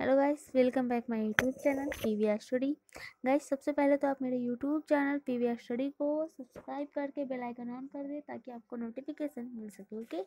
Hello guys welcome back my YouTube channel P V R study guys सबसे पहले तो आप मेरे YouTube channel P V R study को सब्सक्राइब करके बेल आइकन ऑन कर दें ताकि आपको नोटिफिकेशन मिल सके ओके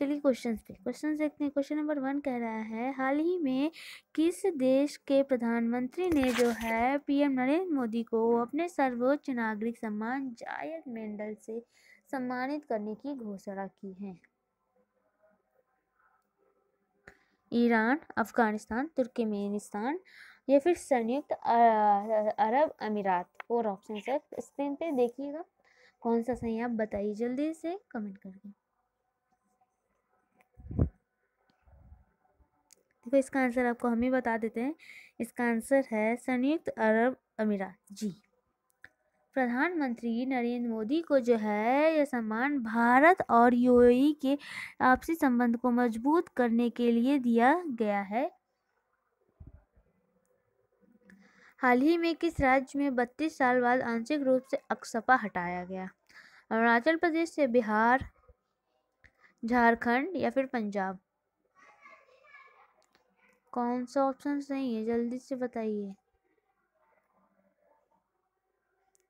चलिए क्वेश्चंस पे। क्वेश्चन देखते हैं। क्वेश्चन नंबर वन कह रहा है, हाल ही में किस देश के प्रधानमंत्री ने जो है पीएम नरेंद्र मोदी को अपने सर्वोच्च नागरिक सम्मान जायद मेंडल से सम्मानित करने की घोषणा की है? ईरान, अफ़गानिस्तान, तुर्कमेनिस्तान या फिर संयुक्त अरब अमीरात। फोर ऑप्शन है स्क्रीन पे देखिएगा, कौन सा सही है, आप बताइए जल्दी से कमेंट करके। देखो, इसका आंसर आपको हम ही बता देते हैं। इसका आंसर है संयुक्त अरब अमीरात। जी। प्रधानमंत्री नरेंद्र मोदी को जो है, यह सम्मान भारत और यूएई के आपसी संबंध को मज़बूत करने के लिए दिया गया है। हाल ही में किस राज्य में 32 साल बाद आंशिक रूप से अक्सपा हटाया गया? अरुणाचल प्रदेश से बिहार, झारखंड या फिर पंजाब? कौन सा ऑप्शन सही है जल्दी से बताइए।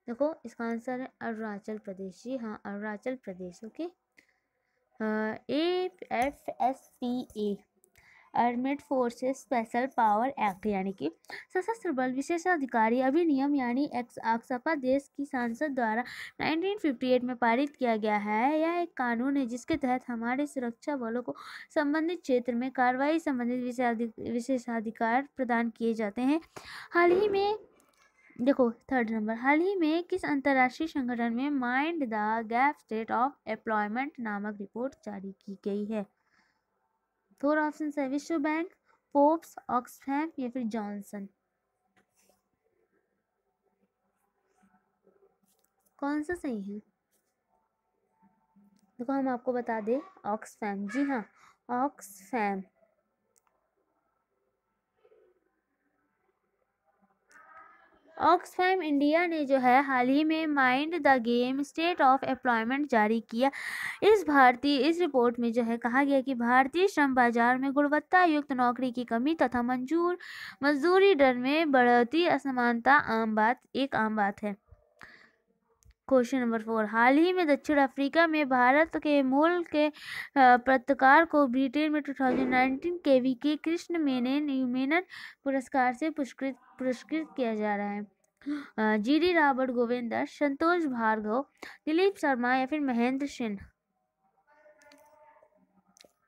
देखो, इसका आंसर है अरुणाचल प्रदेश। जी हाँ Arunachal Pradesh, okay? A, F, S, P, A. Armed forces special power act यानी कि सशस्त्र बल विशेषाधिकारी अभिनियम यानी आक्सपा देश की सांसद द्वारा 1958 में पारित किया गया है। यह एक कानून है जिसके तहत हमारे सुरक्षा बलों को संबंधित क्षेत्र में कार्रवाई संबंधित विशेषाधिकार प्रदान किए जाते हैं। हाल ही में देखो थर्ड नंबर हाल ही में किस अंतर्राष्ट्रीय संगठन में mind the gap state of employment नामक रिपोर्ट जारी की गई है? फोर ऑप्शन है, विश्व बैंक पोप्स ऑक्सफैम या फिर जॉनसन कौन सा सही है? देखो, हम आपको बता दें ऑक्सफैम जी हाँ ऑक्सफैम ऑक्सफैम इंडिया ने जो है हाल ही में mind the game state of employment जारी किया। इस भारतीय, इस रिपोर्ट में जो है कहा गया कि भारतीय श्रम बाज़ार में गुणवत्ता युक्त नौकरी की कमी तथा मंजूर मजदूरी दर में बढ़ती असमानता आम बात, एक आम बात है। क्वेश्चन नंबर फोर, हाल ही में दक्षिण अफ्रीका में भारत के मूल के पत्रकार को ब्रिटेन में 2019 के वी के कृष्ण मेनन मेनन पुरस्कार से पुरस्कृत पुरस्कृत किया जा रहा है। G D Robert Govinder Santosh Bhargav, Dilip Sharma या फिर महेंद्र सिंह?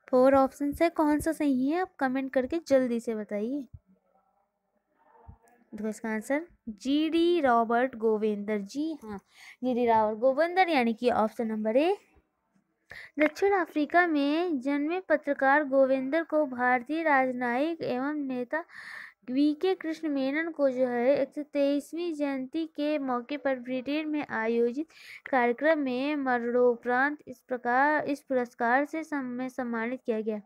फोर ऑप्शन है, कौन सा सही है? आप कमेंट करके जल्दी से बताइए। देखो इसका answer, G D Robert Govinder. जी हाँ जी डी रॉबर्ट गोविंदर यानी कि ऑप्शन नंबर ए। दक्षिण अफ्रीका में जन्मे पत्रकार गोविंदर को भारतीय राजनयिक एवं नेता वी के कृष्ण मेनन को जो है, एक सौ तेईसवीं जयंती के मौके पर ब्रिटेन में आयोजित कार्यक्रम में मरणोपरांत इस प्रकार, इस पुरस्कार से सम्मानित किया गया।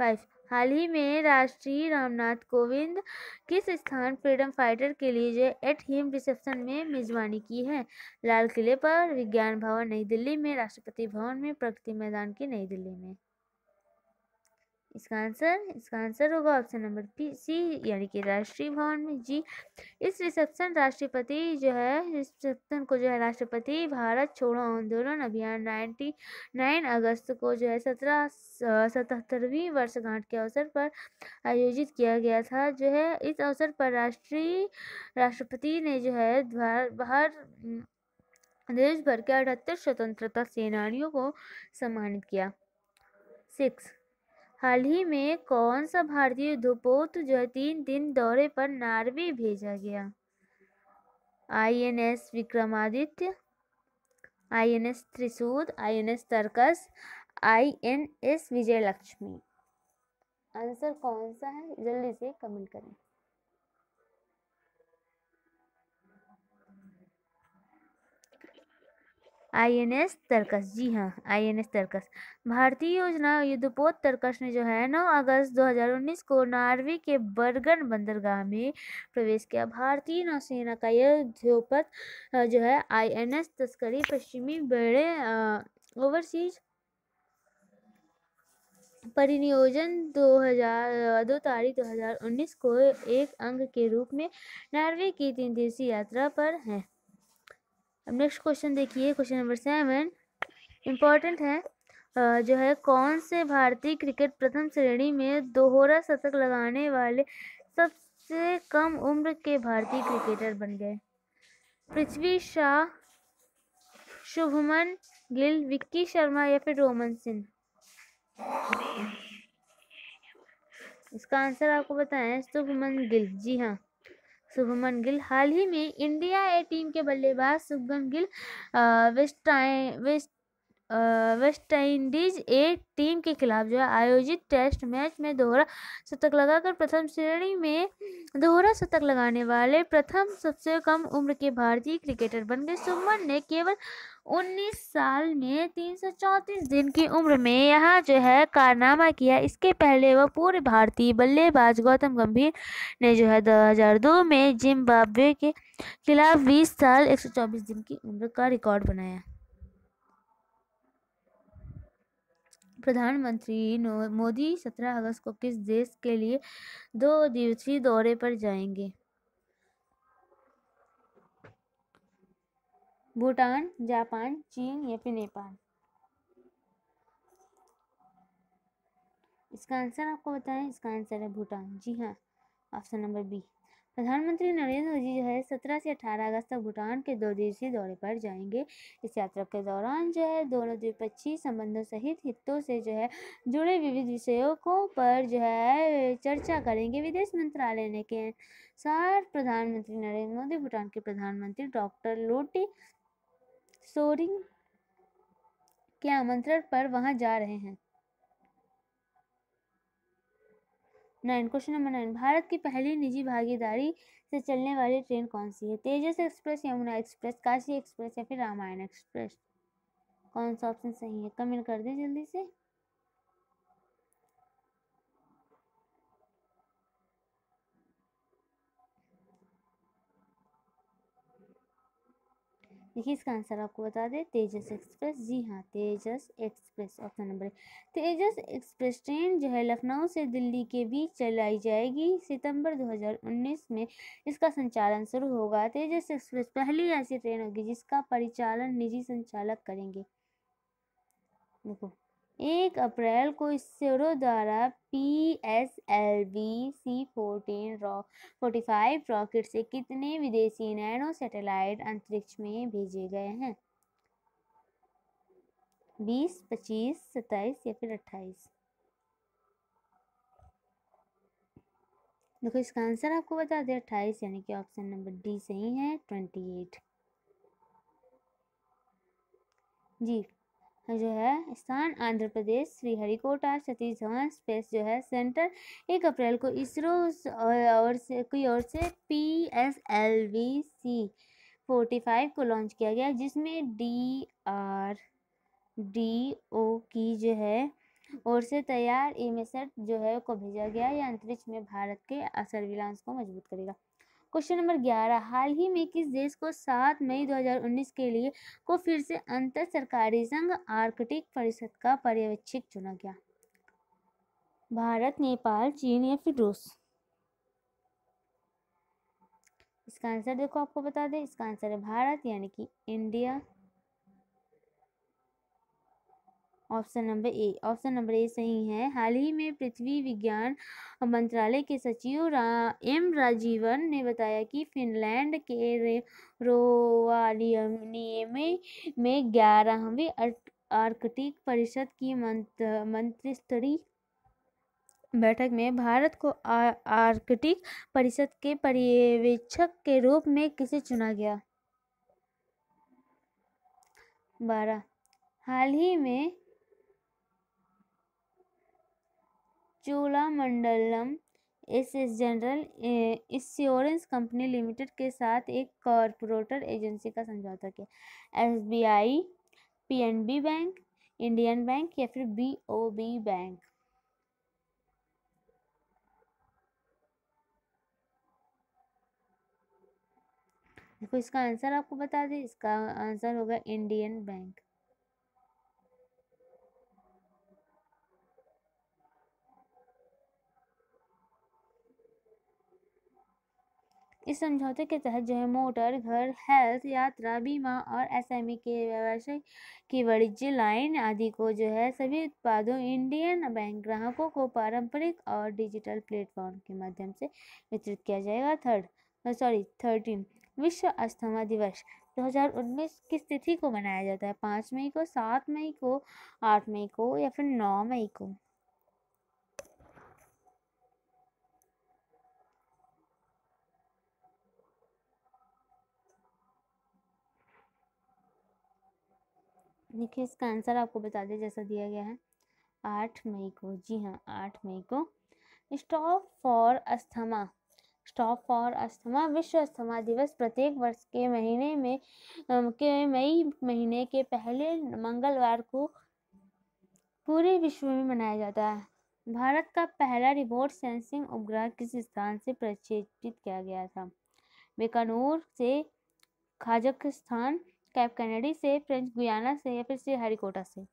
फाइव हाल ही में राष्ट्रीय रामनाथ कोविंद किस स्थान फ्रीडम फाइटर के लिए एट हिम रिसेप्शन में मेजबानी की है? लाल किले पर विज्ञान भवन, नई दिल्ली में, राष्ट्रपति भवन में, प्रगति मैदान की नई दिल्ली में। इसका आंसर इसका आंसर होगा ऑप्शन नंबर पी सी, यानी कि राष्ट्रीय भवन में। जी, इस रिसेप्शन राष्ट्रपति जो है, रिसेप्शन को जो है राष्ट्रपति भारत छोड़ो आंदोलन अभियान नाइन्टी नाइन अगस्त को जो है सत्रह, सतहत्तरवीं वर्षगांठ के अवसर पर आयोजित किया गया था। जो है, इस अवसर पर राष्ट्रीय, राष्ट्रपति ने जो है बाहर, देश भर के अठहत्तर स्वतंत्रता सेनानियों को सम्मानित किया। सिक्स हाल ही में कौन सा भारतीय युद्धपोत जो है तीन दिन दौरे पर नार्वे भेजा गया? INS Vikramaditya, INS Trishul INS Tarkash, INS Vijay Lakshmi answer कौन सा है? जल्दी से कमेंट करें। आईएनएस तरकस, जी हाँ आईएनएस तरकस। भारतीय योजना युद्धपोत तरकस ने जो है 9 अगस्त 2019 को नार्वे के बर्गन बंदरगाह में प्रवेश किया। भारतीय नौसेना का यह युद्धपोत जो है आईएनएस तस्करी पश्चिमी बेड़े ओवरसीज परिनियोजन 2000 दो तारीख 2019 को एक अंग के रूप में नॉर्वे की तीन दिवसीय यात्रा पर हैं। अब नेक्स्ट क्वेश्चन देखिए क्वेश्चन नंबर सेवन इम्पोर्टेंट है जो है, कौन से भारतीय क्रिकेट प्रथम श्रेणी में दोहरा शतक लगाने वाले सबसे कम उम्र के भारतीय क्रिकेटर बन गए? पृथ्वी शाह, शुभमन गिल, विक्की शर्मा या फिर रोमन सिंह? इसका आंसर आपको बताएँ, शुभमन गिल। जी हाँ। शुभमन गिल। हाल ही में इंडिया ए टीम के बल्लेबाज Shubman Gill West West West Indies A team के खिलाफ जो है आयोजित टेस्ट मैच में दोहरा शतक लगाकर प्रथम श्रेणी में दोहरा शतक लगाने वाले प्रथम सबसे कम उम्र के भारतीय क्रिकेटर बन गए। सुमन ने केवल 19 साल में 334 दिन की उम्र में यह जो है कारनामा किया। इसके पहले वह पूर्व भारतीय बल्लेबाज गौतम गंभीर ने जो है 2002 में जिम्बाब्वे के खिलाफ 20 साल 124 दिन की उम्र का रिकॉर्ड बनाया। प्रधानमंत्री मोदी 17 अगस्त को किस देश के लिए दो दिवसीय दौरे पर जाएँगे? भूटान, जापान, चीन या फिर नेपाल? इसका आंसर आपको बताएँ, इसका आंसर है भूटान। जी हाँ ऑप्शन नंबर बी। प्रधानमंत्री नरेंद्र मोदी जो है, सत्रह से अठारह अगस्त तक भूटान के दो दिवसीय दौरे पर जाएँगे। इस यात्रा के दौरान जो है, दोनों द्विपक्षीय संबंधों सहित हितों से जो है, जुड़े विविध विषयों को पर जो है, चर्चा करेंगे। विदेश मंत्रालय ने के अनुसार प्रधानमंत्री नरेंद्र मोदी, भूटान के प्रधानमंत्री डॉक्टर लोटे सोरिंग के आमंत्रण पर वहाँ जा रहे हैं। Nine question number nine Bharat की पहली निजी भागीदारी से चलने वाली ट्रेन कौन सी है? Tejas Express, Yamuna Express, Kashi Express या फिर रामायण एक्सप्रेस? कौन सा ऑप्शन सही है? कमेंट कर दें जल्दी से। देखिए इसका आंसर आपको बता दें, तेजस एक्सप्रेस। जी हाँ Tejas Express, option number Tejas Express train जो है लखनऊ से दिल्ली के बीच चलाई जाएगी सितंबर 2019 में। इसका संचालन शुरू होगा। तेजस एक्सप्रेस पहली ऐसी ट्रेन होगी जिसका परिचालन निजी संचालक करेंगे। देखो एक अप्रैल को इसरो द्वारा P S L V C fourteen raw forty five rocket से कितने विदेशी नैनो सैटेलाइट अंतरिक्ष में भेजे गए हैं? बीस, पच्चीस, सत्ताईस या फिर अट्ठाईस? देखो, इसका आंसर आपको बता दें, अट्ठाईस, यानी कि ऑप्शन नंबर डी सही है, ट्वेंटी एट। जी। जो है, स्थान आंध्र प्रदेश, श्रीहरिकोटा सतीश धवन स्पेस जो है सेंटर एक अप्रैल को इसरो और से, की ओर से P S L V C forty five को लॉन्च किया गया, जिसमें डी आर डी ओ की जो है और से तैयार इमेसट जो है, को भेजा गया, यह अंतरिक्ष में भारत के सर्विलांस को मज़बूत करेगा। क्वेश्चन नंबर ग्यारह, हाल ही में किस देश को सात मई 2019 के लिए को फिर से अंतर सरकारी संघ आर्कटिक परिषद का पर्यवेक्षक चुना गया? भारत, नेपाल, चीन या फिर रूस? इसका आंसर देखो, आपको बता दें। इसका आंसर है भारत, यानी कि India. Option number A option number A सही है। हाल ही में पृथ्वी विज्ञान मंत्रालय के सचिव रा, एम राजीवन ने बताया कि फिनलैंड के रोवानियमे में ग्यारहवीं आर्कटिक परिषद की मंत्र मंत्रिस्तरीय बैठक में भारत को आर्कटिक परिषद के पर्यवेक्षक के रूप में किसे चुना गया? बारह। हाल ही में Cholamandalam S S general insurance company limited के साथ एक कॉरपोरेटर एजेंसी का समझौता किया। S B I P N B bank, Indian bank या फिर बी ओ बी बैंक? देखो, इसका आंसर आपको बता दें, इसका आंसर होगा इंडियन बैंक। इस समझौते के तहत जो है मोटर, घर हेल्थ यात्रा, बीमा और एसएमई के व्यवसाय की वाणिज्य लाइन आदि को जो है सभी उत्पादों इंडियन बैंक ग्राहकों को पारंपरिक और डिजिटल प्लेटफॉर्म के माध्यम से वितरित किया जाएगा। थर्ड सॉरी थर्टीन विश्व अस्थमा दिवस 2019 किस तिथि को मनाया जाता है। पाँच मई को, सात मई को, आठ मई को या फिर नौ मई को। देखिए इसका आंसर आपको बता दें, जैसा दिया गया है, आठ मई को। जी हाँ आठ मई को। Stop for asthma. Stop for asthma, विश्व अस्थमा दिवस प्रत्येक वर्ष के महीने में के मई महीने के पहले मंगलवार को पूरे विश्व में मनाया जाता है। भारत का पहला रिमोट सेंसिंग उपग्रह किस स्थान से प्रक्षेपित किया गया था? बीकानूर से खाजकिस्तान कैप कैनेडी से, फ्रेंच गुयाना से या फिर से हरिकोटा से?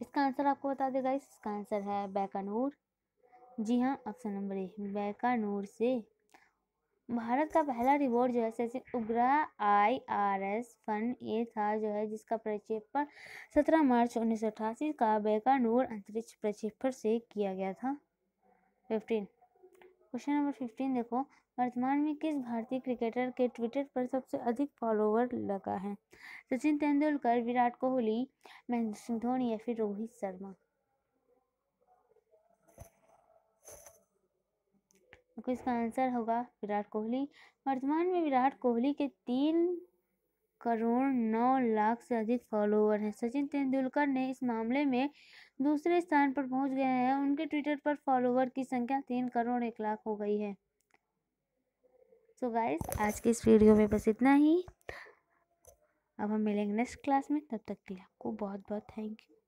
इसका आंसर आपको बता देगा इसका आंसर है बैकानूर। जी हाँ ऑप्शन नंबर ए बैकानूर से। भारत का पहला रिवॉर्ड जो है जैसे उपग्रह I R S one A था जो है, जिसका प्रक्षेपण 17 मार्च उन्नीस सौ अठासी का बैकानूर अंतरिक्ष प्रक्षेपण से किया गया था। फिफ्टीन क्वेश्चन नंबर फिफ्टीन देखो। वर्तमान में किस भारतीय क्रिकेटर के ट्विटर पर सबसे अधिक फॉलोवर लगा है? सचिन तेंदुलकर, विराट कोहली, महेंद्र सिंह धोनी या फिर रोहित शर्मा? तो इसका आंसर होगा विराट कोहली। वर्तमान में विराट कोहली के तीन करोड़ नौ लाख से अधिक फॉलोवर हैं। सचिन तेंदुलकर ने इस मामले में दूसरे स्थान पर पहुँच गए हैं। उनके ट्विटर पर फॉलोवर की संख्या तीन करोड़ एक लाख हो गई है। सो so गाइस आज की इस वीडियो में बस इतना ही। अब हम मिलेंगे नेक्स्ट क्लास में। तब तक के लिए आपको बहुत बहुत थैंक यू